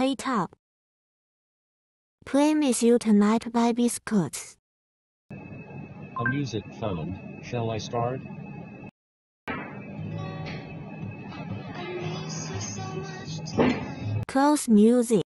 Hey Top. Play Miss You Tonight by Biscuits. A music found. Shall I start? Close music.